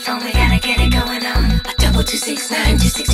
phone, we gotta get it going on. a double two six nine two six